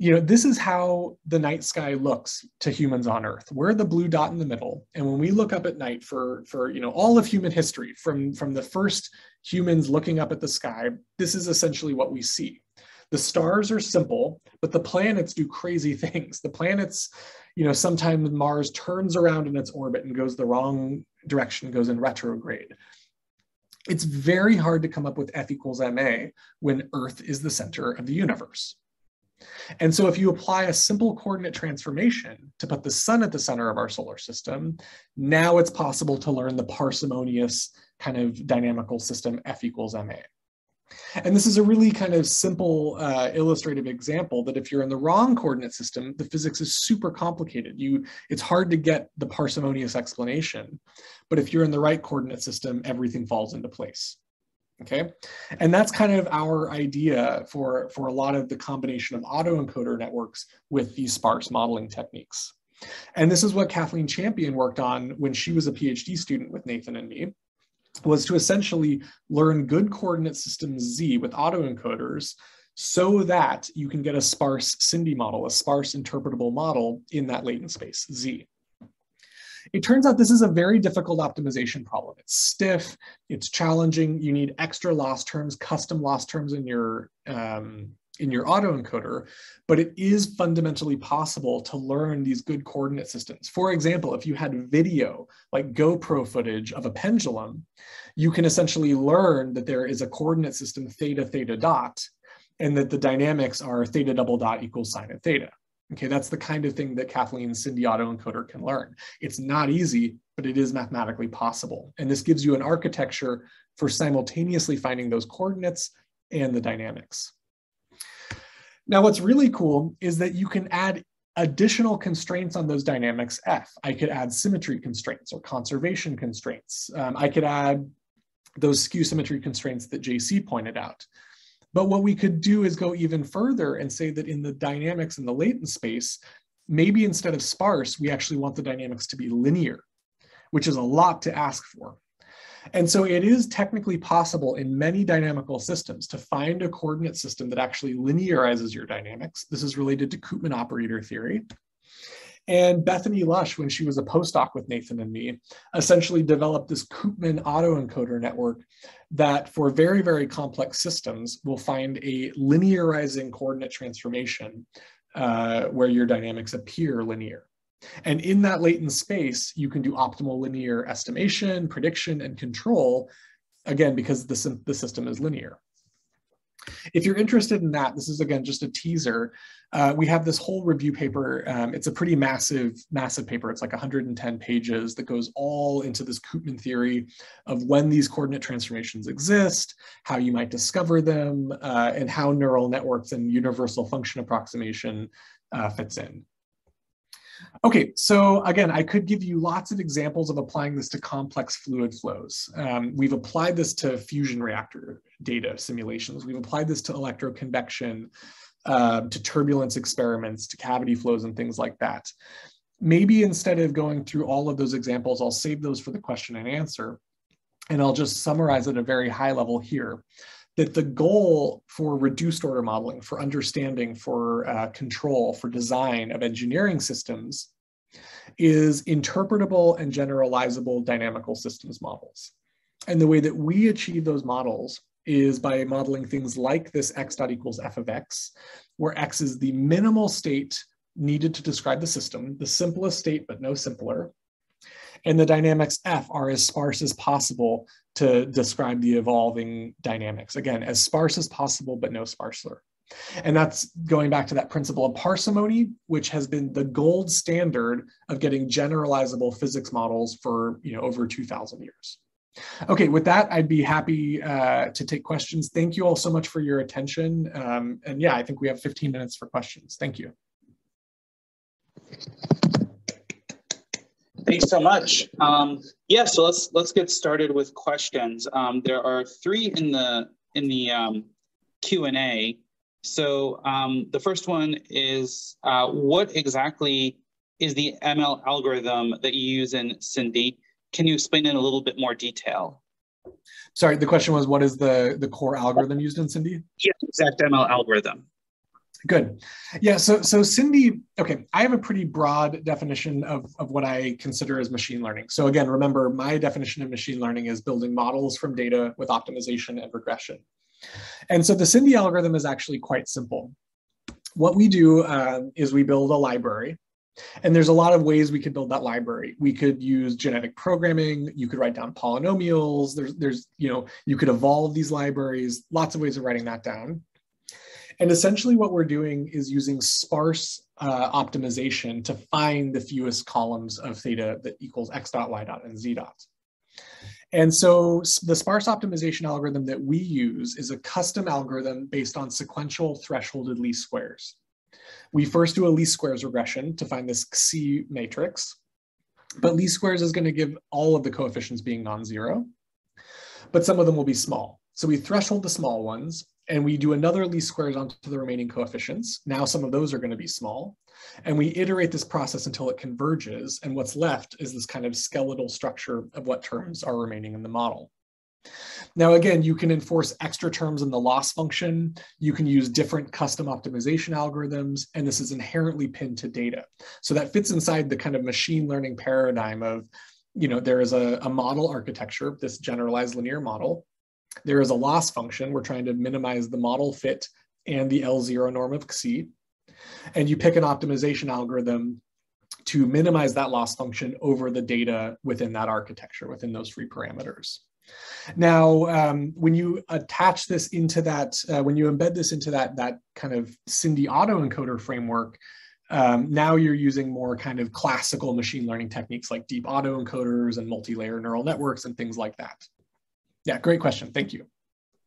S2: you know, this is how the night sky looks to humans on Earth. We're the blue dot in the middle. And when we look up at night for, for you know, all of human history, from, from the first humans looking up at the sky, this is essentially what we see. The stars are simple, but the planets do crazy things. The planets, you know, sometimes Mars turns around in its orbit and goes the wrong direction, goes in retrograde. It's very hard to come up with F equals ma when Earth is the center of the universe. And so if you apply a simple coordinate transformation to put the sun at the center of our solar system, now it's possible to learn the parsimonious kind of dynamical system F equals ma. And this is a really kind of simple uh, illustrative example that if you're in the wrong coordinate system, the physics is super complicated. You, it's hard to get the parsimonious explanation. But if you're in the right coordinate system, everything falls into place okay? And that's kind of our idea for, for a lot of the combination of autoencoder networks with these sparse modeling techniques. And this is what Kathleen Champion worked on when she was a PhD student with Nathan and me, was to essentially learn good coordinate systems Z with autoencoders so that you can get a sparse SINDy model, a sparse interpretable model in that latent space, Z. It turns out this is a very difficult optimization problem. It's stiff, it's challenging. You need extra loss terms, custom loss terms in your um, in your autoencoder, but it is fundamentally possible to learn these good coordinate systems. For example, if you had video, like GoPro footage of a pendulum, you can essentially learn that there is a coordinate system theta theta dot, and that the dynamics are theta double dot equals sine of theta. Okay, that's the kind of thing that Kathleen's SINDy autoencoder can learn. It's not easy, but it is mathematically possible. And this gives you an architecture for simultaneously finding those coordinates and the dynamics. Now, what's really cool is that you can add additional constraints on those dynamics F. I could add symmetry constraints or conservation constraints. Um, I could add those skew symmetry constraints that JC pointed out. But what we could do is go even further and say that in the dynamics in the latent space, maybe instead of sparse, we actually want the dynamics to be linear, which is a lot to ask for. And so it is technically possible in many dynamical systems to find a coordinate system that actually linearizes your dynamics. This is related to Koopman operator theory. And Bethany Lusch, when she was a postdoc with Nathan and me, essentially developed this Koopman autoencoder network that for very, very complex systems will find a linearizing coordinate transformation uh, where your dynamics appear linear. And in that latent space, you can do optimal linear estimation, prediction, and control, again, because the, the system is linear. If you're interested in that, this is again just a teaser. Uh, we have this whole review paper. Um, it's a pretty massive, massive paper. It's like 110 pages that goes all into this Koopman theory of when these coordinate transformations exist, how you might discover them, uh, and how neural networks and universal function approximation uh, fits in. Okay, so again, I could give you lots of examples of applying this to complex fluid flows. Um, we've applied this to fusion reactor data simulations. We've applied this to electroconvection, uh, to turbulence experiments, to cavity flows and things like that. Maybe instead of going through all of those examples, I'll save those for the question and answer. And I'll just summarize at a very high level here that the goal for reduced order modeling, for understanding, for uh, control, for design of engineering systems is interpretable and generalizable dynamical systems models. And the way that we achieve those models is by modeling things like this x dot equals f of x, where x is the minimal state needed to describe the system, the simplest state, but no simpler. And the dynamics f are as sparse as possible to describe the evolving dynamics. Again, as sparse as possible, but no sparser. And that's going back to that principle of parsimony, which has been the gold standard of getting generalizable physics models for you know over 2,000 years. Okay, with that, I'd be happy uh, to take questions. Thank you all so much for your attention. Um, and yeah, I think we have 15 minutes for questions. Thank you.
S3: Thanks so much. Um, yeah, so let's let's get started with questions. Um, there are three in the in the um, Q and A. So um, the first one is, uh, what exactly is the ML algorithm that you use in SINDy? Can you explain in a little bit more detail?
S2: Sorry, the question was, what is the the core algorithm used in SINDy?
S3: Yeah, exact ML algorithm.
S2: Good. Yeah, so so SINDy, okay, I have a pretty broad definition of, of what I consider as machine learning. So again, remember my definition of machine learning is building models from data with optimization and regression. And so the SINDy algorithm is actually quite simple. What we do um, is we build a library and there's a lot of ways we could build that library. We could use genetic programming. You could write down polynomials. There's, there's, you know, you could evolve these libraries. Lots of ways of writing that down. And essentially what we're doing is using sparse uh, optimization to find the fewest columns of theta that equals x dot, y dot, and z dot. And so the sparse optimization algorithm that we use is a custom algorithm based on sequential thresholded least squares. We first do a least squares regression to find this C matrix, but least squares is gonna give all of the coefficients being non-zero, but some of them will be small. So we threshold the small ones and we do another least squares onto the remaining coefficients. Now some of those are going to be small. And we iterate this process until it converges. And what's left is this kind of skeletal structure of what terms are remaining in the model. Now, again, you can enforce extra terms in the loss function. You can use different custom optimization algorithms, and this is inherently pinned to data. So that fits inside the kind of machine learning paradigm of, you know, there is a, a model architecture, this generalized linear model, there is a loss function. We're trying to minimize the model fit and the L0 norm of Xi. And you pick an optimization algorithm to minimize that loss function over the data within that architecture, within those free parameters. Now, um, when you attach this into that, uh, when you embed this into that, that kind of SINDy autoencoder framework, um, now you're using more kind of classical machine learning techniques like deep autoencoders and multi-layer neural networks and things like that. Yeah, great question. Thank you.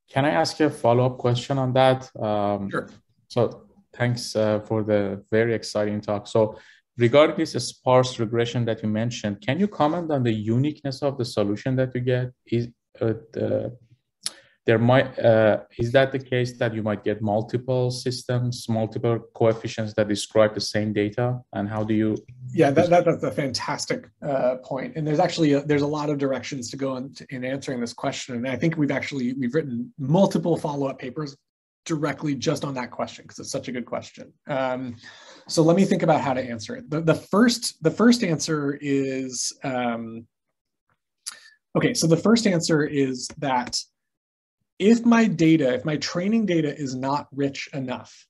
S4: Can I ask you a follow-up question on that?
S2: Um, sure.
S4: So thanks uh, for the very exciting talk. So regarding this sparse regression that you mentioned, can you comment on the uniqueness of the solution that you get? Is uh, the, there might uh, is that the case that you might get multiple systems multiple coefficients that describe the same data? And how do you
S2: yeah that, that that's a fantastic uh, point. And there's actually a, there's a lot of directions to go in, in answering this question. And i think we've actually we've written multiple follow-up papers directly just on that question because it's such a good question. Um, so let me think about how to answer it. The, the first the first answer is um, okay so the first answer is that if my data, if my training data is not rich enough,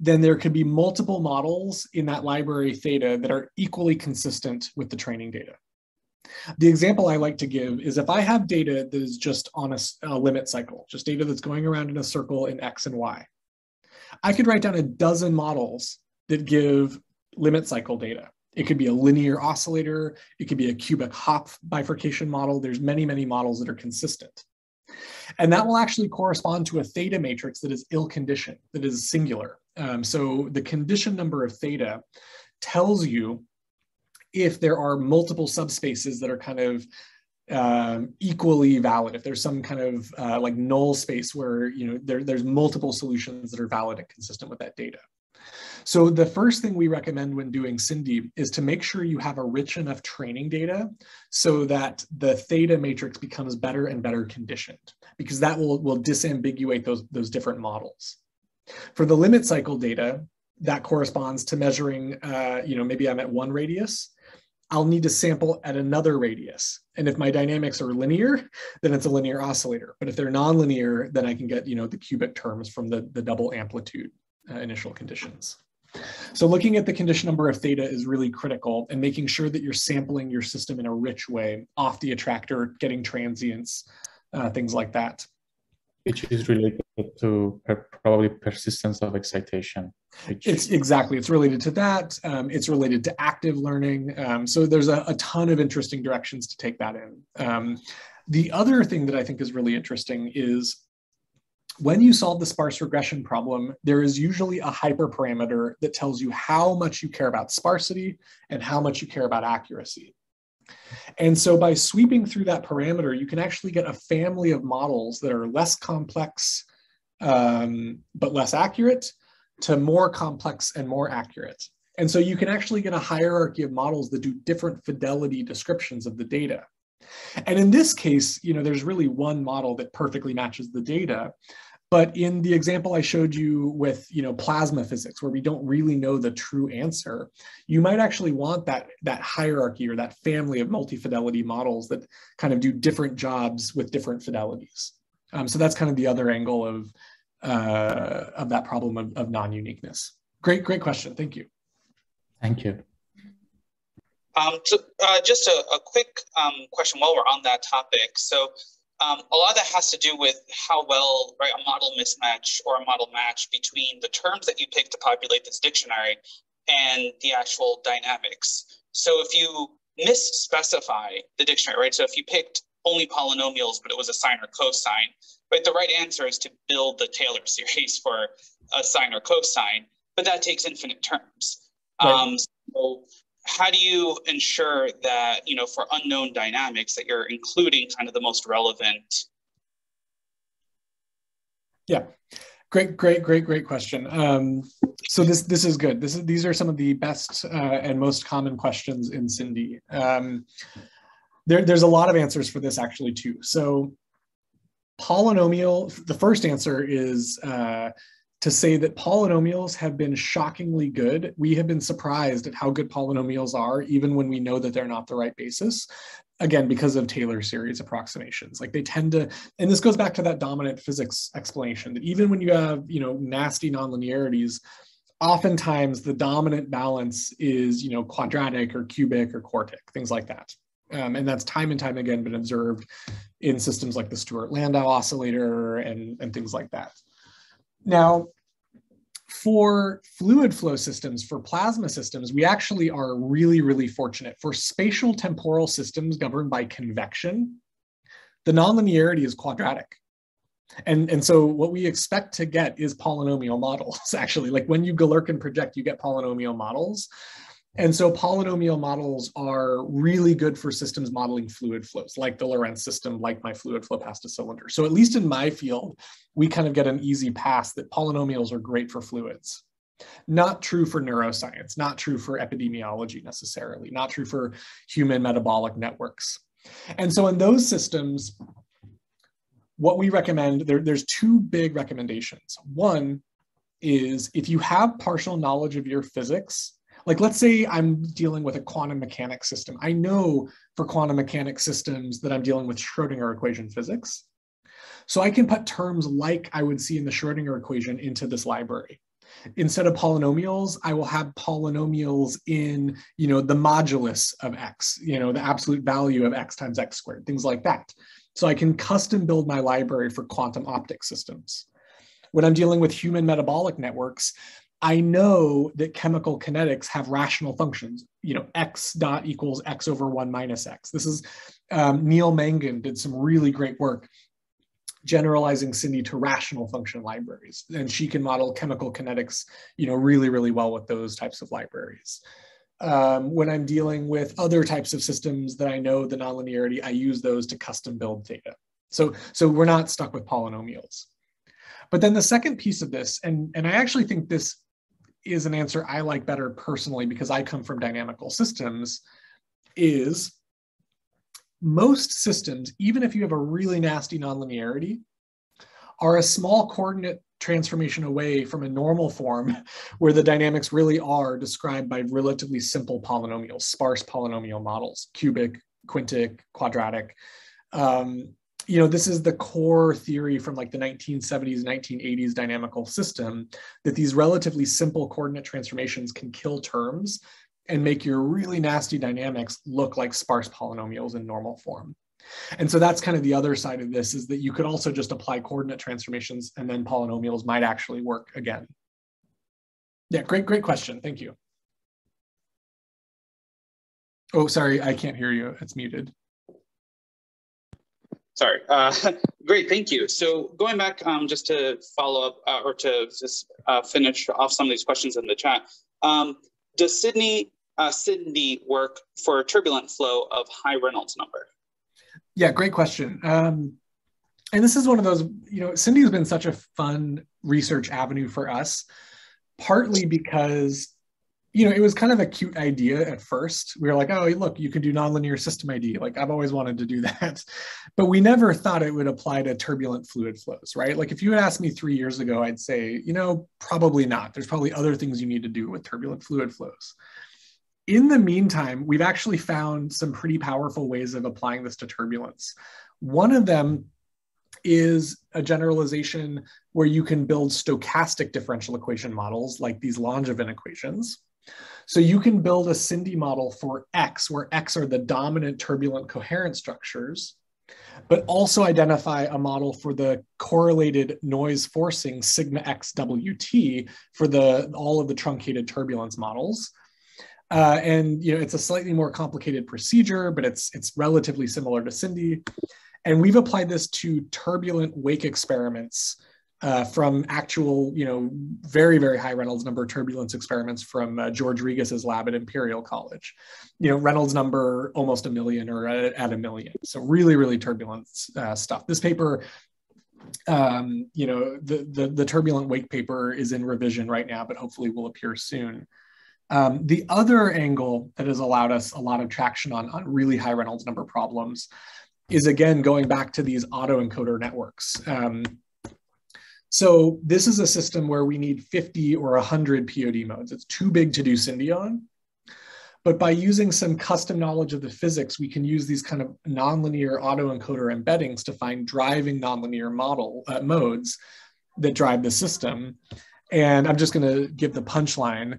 S2: then there could be multiple models in that library theta that are equally consistent with the training data. The example I like to give is if I have data that is just on a, a, limit cycle, just data that's going around in a circle in X and Y, I could write down a dozen models that give limit cycle data. It could be a linear oscillator. It could be a cubic Hopf bifurcation model. There's many, many models that are consistent. And that will actually correspond to a theta matrix that is ill conditioned, that is singular. Um, so the condition number of theta tells you if there are multiple subspaces that are kind of um, equally valid, if there's some kind of uh, like null space where you know there, there's multiple solutions that are valid and consistent with that data. So the first thing we recommend when doing SINDy is to make sure you have a rich enough training data so that the theta matrix becomes better and better conditioned because that will, will disambiguate those, those different models. For the limit cycle data, that corresponds to measuring, uh, you know, maybe I'm at one radius, I'll need to sample at another radius. And if my dynamics are linear, then it's a linear oscillator. But if they're nonlinear, then I can get, you know, the cubic terms from the, the double amplitude uh, initial conditions. So looking at the condition number of theta is really critical and making sure that you're sampling your system in a rich way off the attractor, getting transients, uh, things like that.
S4: Which is related to per probably persistence of excitation.
S2: Which... It's exactly, it's related to that. Um, it's related to active learning. Um, so there's a, a, ton of interesting directions to take that in. Um, the other thing that I think is really interesting is when you solve the sparse regression problem, there is usually a hyperparameter that tells you how much you care about sparsity and how much you care about accuracy. And so by sweeping through that parameter, you can actually get a family of models that are less complex, um, but less accurate to more complex and more accurate. And so you can actually get a hierarchy of models that do different fidelity descriptions of the data. And in this case, you know, there's really one model that perfectly matches the data. But in the example I showed you with, you know, plasma physics, where we don't really know the true answer, you might actually want that, that hierarchy or that family of multi-fidelity models that kind of do different jobs with different fidelities. Um, so that's kind of the other angle of, uh, of that problem of, of non-uniqueness. Great, great question. Thank you.
S4: Thank you.
S3: Um, so, uh, just a, a quick um, question while we're on that topic. So um, a lot of that has to do with how well right, a model mismatch or a model match between the terms that you pick to populate this dictionary and the actual dynamics. So if you misspecify the dictionary, right? So if you picked only polynomials, but it was a sine or cosine, right? The right answer is to build the Taylor series for a sine or cosine, but that takes infinite terms. Right. Um, so how do you ensure that, you know, for unknown dynamics that you're including kind of the most relevant?
S2: Yeah, great, great, great, great question. Um, so this this is good. This is, these are some of the best uh, and most common questions in SINDy Um, there, there's a lot of answers for this actually too. So polynomial, the first answer is uh, to say that polynomials have been shockingly good. We have been surprised at how good polynomials are, even when we know that they're not the right basis. Again, because of Taylor series approximations. Like they tend to, and this goes back to that dominant physics explanation that even when you have, you know, nasty nonlinearities, oftentimes the dominant balance is, you know, quadratic or cubic or quartic, things like that. Um, and that's time and time again been observed in systems like the Stuart-Landau oscillator and, and things like that. Now, for fluid flow systems, for plasma systems, we actually are really, really fortunate. For spatial temporal systems governed by convection, the nonlinearity is quadratic. And, and so what we expect to get is polynomial models, actually. Like when you Galerkin project, you get polynomial models. And so polynomial models are really good for systems modeling fluid flows, like the Lorenz system, like my fluid flow past a cylinder. So at least in my field, we kind of get an easy pass that polynomials are great for fluids. Not true for neuroscience, not true for epidemiology necessarily, not true for human metabolic networks. And so in those systems, what we recommend, there, there's two big recommendations. One is if you have partial knowledge of your physics, like let's say I'm dealing with a quantum mechanics system. I know for quantum mechanics systems that I'm dealing with Schrodinger equation physics. So I can put terms like I would see in the Schrodinger equation into this library. Instead of polynomials, I will have polynomials in, you know, the modulus of x, you know, the absolute value of x times x squared, things like that. So I can custom build my library for quantum optic systems. When I'm dealing with human metabolic networks, I know that chemical kinetics have rational functions. You know, x dot equals x over one minus x. This is um, Niall Mangan did some really great work generalizing SINDy to rational function libraries, and she can model chemical kinetics, you know, really really well with those types of libraries. Um, when I'm dealing with other types of systems that I know the nonlinearity, I use those to custom build data. So, so we're not stuck with polynomials. But then the second piece of this, and, and I actually think this is an answer I like better personally because I come from dynamical systems is most systems, even if you have a really nasty nonlinearity, are a small coordinate transformation away from a normal form where the dynamics really are described by relatively simple polynomials, sparse polynomial models, cubic, quintic, quadratic. Um, you know, this is the core theory from like the 1970s, 1980s dynamical system that these relatively simple coordinate transformations can kill terms and make your really nasty dynamics look like sparse polynomials in normal form. And so that's kind of the other side of this is that you could also just apply coordinate transformations and then polynomials might actually work again. Yeah, great, great question. Thank you. Oh, sorry, I can't hear you. It's muted.
S3: Sorry. Uh, great, thank you. So going back um, just to follow up uh, or to just uh, finish off some of these questions in the chat, um, does SINDy, uh, SINDy work for a turbulent flow of high Reynolds number?
S2: Yeah, great question. Um, and this is one of those, you know, SINDy has been such a fun research avenue for us, partly because you know, it was kind of a cute idea at first. We were like, oh, look, you can do nonlinear system ID. Like I've always wanted to do that. But we never thought it would apply to turbulent fluid flows, right? Like if you had asked me three years ago, I'd say, you know, probably not. There's probably other things you need to do with turbulent fluid flows. In the meantime, we've actually found some pretty powerful ways of applying this to turbulence. One of them is a generalization where you can build stochastic differential equation models like these Langevin equations. So you can build a SINDy model for X, where X are the dominant turbulent coherent structures, but also identify a model for the correlated noise forcing sigma XWT for the all of the truncated turbulence models. Uh, and you know it's a slightly more complicated procedure, but it's it's relatively similar to SINDy. And we've applied this to turbulent wake experiments uh, from actual, you know, very, very high Reynolds number turbulence experiments from uh, George Rigas's lab at Imperial College. You know, Reynolds number almost a million or at, at a million. So really, really turbulent uh, stuff. This paper, um, you know, the, the, the turbulent wake paper is in revision right now, but hopefully will appear soon. Um, the other angle that has allowed us a lot of traction on, on really high Reynolds number problems is again going back to these autoencoder networks. Um, so this is a system where we need 50 or 100 POD modes. It's too big to do SINDy on. But by using some custom knowledge of the physics, we can use these kind of nonlinear autoencoder embeddings to find driving nonlinear model uh, modes that drive the system. And I'm just going to give the punchline.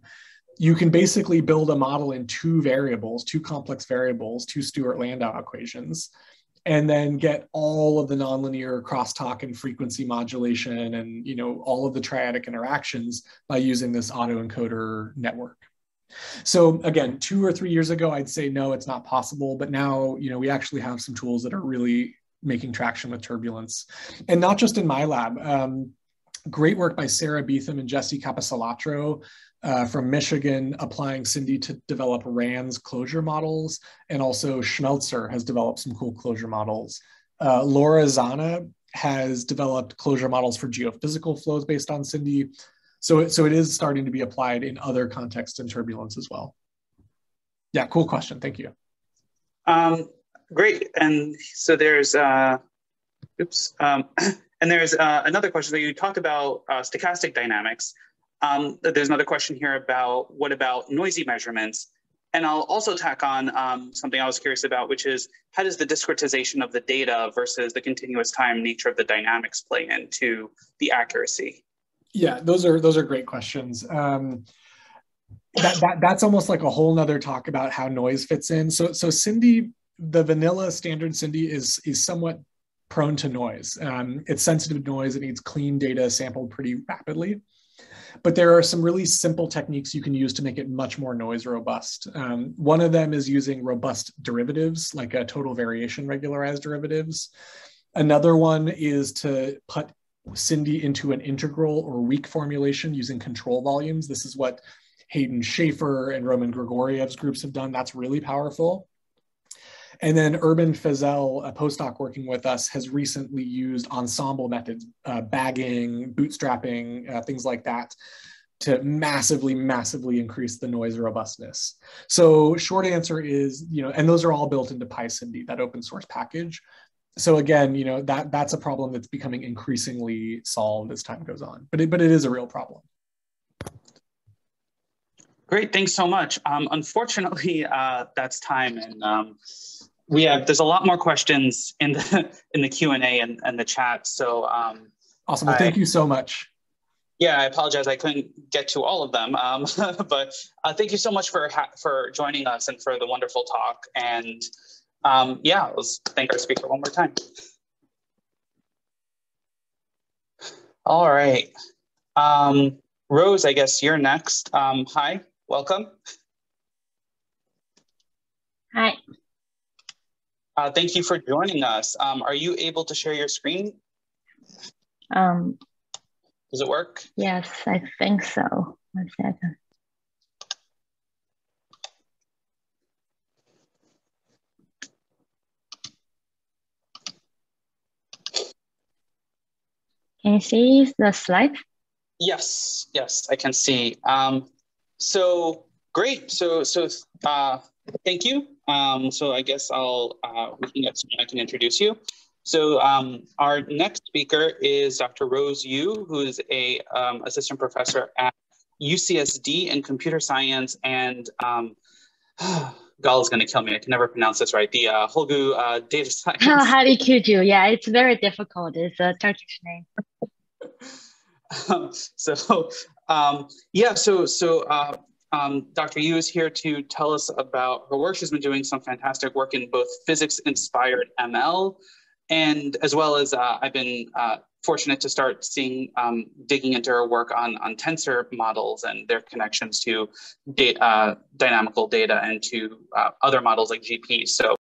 S2: You can basically build a model in two variables, two complex variables, two Stuart-Landau equations and then get all of the nonlinear crosstalk and frequency modulation and you know all of the triadic interactions by using this autoencoder network. So again, two or three years ago, I'd say no, it's not possible. But now, you know, we actually have some tools that are really making traction with turbulence, and not just in my lab. Um, great work by Sarah Beetham and Jesse Capecelatro uh, from Michigan applying SINDy to develop RANS closure models. And also Schmelzer has developed some cool closure models. Uh, Laura Zanna has developed closure models for geophysical flows based on SINDy. So it, so it is starting to be applied in other contexts and turbulence as well. Yeah, cool question. Thank you.
S3: Um, great. And so there's, uh, oops. Um, and there's uh, another question that you talked about uh, stochastic dynamics. Um, there's another question here about what about noisy measurements? And I'll also tack on um, something I was curious about, which is how does the discretization of the data versus the continuous time nature of the dynamics play into the accuracy?
S2: Yeah, those are those are great questions. Um, that, that that's almost like a whole nother talk about how noise fits in. So so SINDy, the vanilla standard SINDy is is somewhat prone to noise. Um, it's sensitive to noise. It needs clean data sampled pretty rapidly. But there are some really simple techniques you can use to make it much more noise robust. Um, one of them is using robust derivatives, like a total variation regularized derivatives. Another one is to put SINDy into an integral or weak formulation using control volumes. This is what Hayden Schaeffer and Roman Grigoriev's groups have done. That's really powerful. And then Urban Fasel, a postdoc working with us, has recently used ensemble methods, uh, bagging, bootstrapping, uh, things like that, to massively, massively increase the noise robustness. So short answer is, you know, and those are all built into PySINDy, that open source package. So again, you know, that that's a problem that's becoming increasingly solved as time goes on, but it, but it is a real problem.
S3: Great, thanks so much. Um, unfortunately, uh, that's time, and um, we have there's a lot more questions in the in the Q and A and, and the chat. So um,
S2: awesome. Well, thank you so much.
S3: Yeah, I apologize. I couldn't get to all of them, um, but uh, thank you so much for for joining us and for the wonderful talk. And um, yeah, let's thank our speaker one more time. All right, um, Rose. I guess you're next. Um, hi, welcome.
S5: Hi.
S3: Uh, thank you for joining us. Um, are you able to share your screen?
S5: Um,
S3: Does it work?
S5: Yes, I think so. One second. Can you see the slide?
S3: Yes, yes, I can see. Um, so great. So, so uh, thank you. Um, so I guess I'll, uh, we can get, I can introduce you. So um, our next speaker is Dr. Rose Yu, who is a um, assistant professor at UCSD in computer science and um, Gal is going to kill me. I can never pronounce this right. The uh, Holgu uh, data science.
S5: Oh, Harikuju. Yeah, it's very difficult. It's a Turkish name.
S3: um, so um, yeah, so so uh, um, Dr. Yu is here to tell us about her work. She's been doing some fantastic work in both physics-inspired ML, and as well as uh, I've been uh, fortunate to start seeing um, digging into her work on, on tensor models and their connections to uh, dynamical data and to uh, other models like GPs. So